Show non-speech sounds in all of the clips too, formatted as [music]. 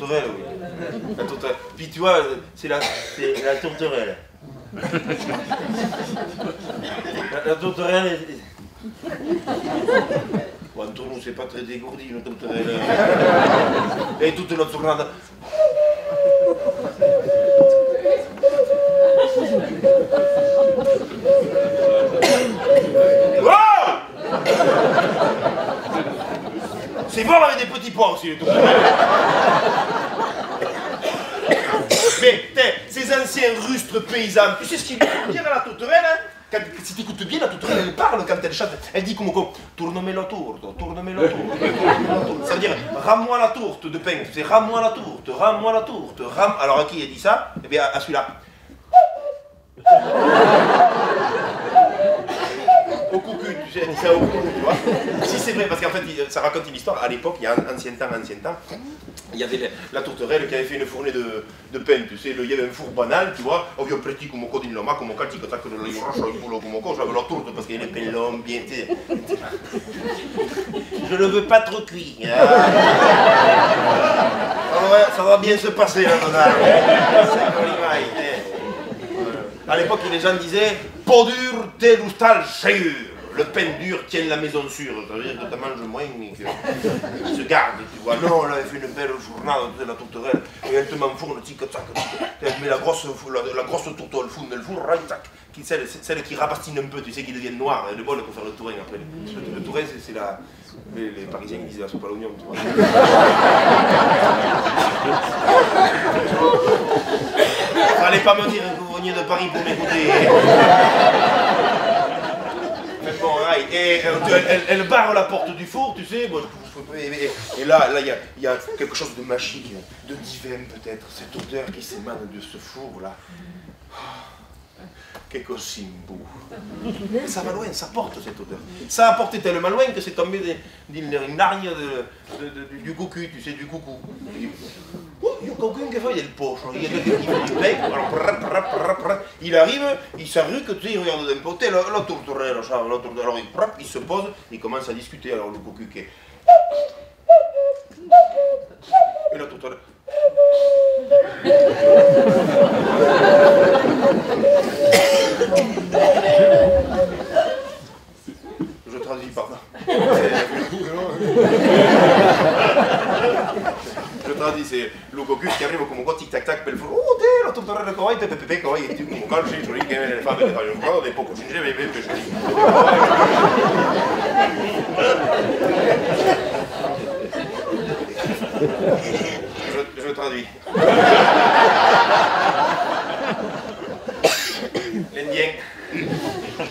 La tourterelle, oui. La tourterelle. Puis tu vois, c'est la, la tourterelle. La, la tourterelle. est- Bon, Antonio, c'est pas très dégourdi, une tourterelle. Et toute notre journée. Des petits pois aussi, les. [coughs] Mais, ces anciens rustres paysans, tu sais ce qu'ils dire à la tourterelle hein? Si t'écoutes bien, la tourterelle, elle parle quand elle chante. Elle dit comme, tourne-moi la tourte, tourne-moi la tourte. Ça veut dire, rame-moi la tourte de pain. C'est rame-moi la tourte, rame-moi la tourte, rame. Alors à qui elle dit ça? Eh bien, à celui-là. Tu vois. Si c'est vrai, parce qu'en fait, ça raconte une histoire. À l'époque, il y a un ancien temps, ancien temps, il y avait la, tourterelle qui avait fait une fournée de, de pain, tu sais, le- il y avait un four banal, tu vois, oh, io petit come un in Loma, come un calcico, tac, lo lascio il culo come coso, j'avais la tourte parce qu'il les pains longs, bien, tu. Je ne veux pas trop cuire. hein. Ça va bien se passer l'image, hein. À l'époque, les gens disaient Peau dur, thé lustal sûr. Le pain dur tient la maison sûre. Ça veut dire que tu manges moins et que se garde, tu vois. Non, là, elle fait une belle journée de la tourterelle. Et elle te m'enfourne, tic, tac, tic. Elle met la grosse, la, la grosse tourte au fond, elle fourre, right, tac. Qui, celle, qui rabastine un peu, tu sais, qui devient noire. Et le bol pour faire le tourin après. Le, le tourin, c'est la. Les, Parisiens ils disent la soupe à l'oignon, tu vois. Fallait pas me dire que vous veniez de Paris pour m'écouter. Et euh, elle, barre la porte du four, tu sais. moi, et, là, là, il y a, il y a quelque chose de magique, de divin peut-être. Cette odeur qui s'émane de ce four-là. Che così beau. Ça va loin, ça porte cette odeur. Ça a porté tellement loin que c'est tombé d'une une argne de- de- de- du coucou, tu sais, du coucou. Quelqu'un qui fait, il a le poche, il y a quelqu'un qui fait du pain, alors il arrive, il s'arruque, tu sais, il regarde d'un côté, la, la tourterelle, alors il, il se pose, il commence à discuter, alors le coucou qui est... Et la tourterelle... Je traduis par là. Je traduis, c'est le cocus qui arrive come un tic tac tac per il furo. Oh, e je traduis.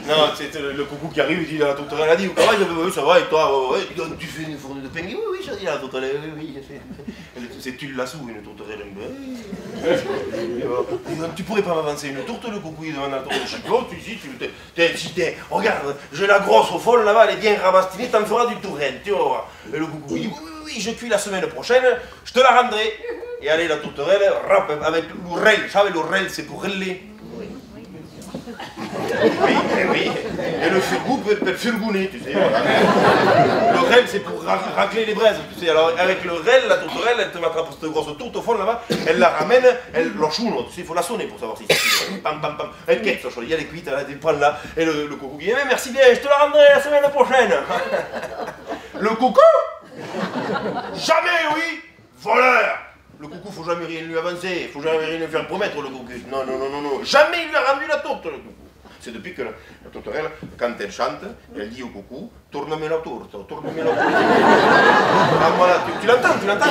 Non, c'est le, coucou qui arrive, il dit à la tourterelle, elle a dit, oui, ça va, et toi, dit, tu fais une fournée de pain Oui, oui, je dis à la tourterelle, oui, oui, je. Elle dit, C'est tu la sous, une tourterelle, un peu. Dit, Tu pourrais pas m'avancer une tourte, le coucou, il demande à la tourterelle, Chicot, tu dis, tu si t'es, regarde, j'ai la grosse au folle là-bas, elle est bien rabastinée, t'en feras du tourelle, tu vois. Et le coucou, il dit, oui, oui, oui, je cuis la semaine prochaine, je te la rendrai. Et allez, la tourterelle, rap, avec vous savez, l'ourel, c'est pour reler. Oui, eh oui. Et le furgou peut peut furgouner, tu sais. voilà. Le rel, c'est pour ra- racler les braises, tu sais. Alors, avec le rel, la tourterelle, elle te mettra pour cette grosse tourte au fond là-bas, elle la ramène, elle l'enchoune, tu sais, il faut la sonner pour savoir si c'est Pam, pam, pam. Elle quête, ça, il y a les cuites, elle elle prend là. Et le, le coucou dit, eh, merci bien, je te la rendrai la semaine prochaine. Le coucou? Jamais, oui Voleur Le coucou, faut jamais rien lui avancer, faut jamais rien lui faire promettre, le coucou. Non, non, non, non, non. Jamais il lui a rendu la tourte, le coucou. C'est depuis que la, la tourterelle, quand elle chante, elle dit au coucou, tourne-moi la tourte, tourne-moi la tourte. Ah, tu l'entends, tu l'entends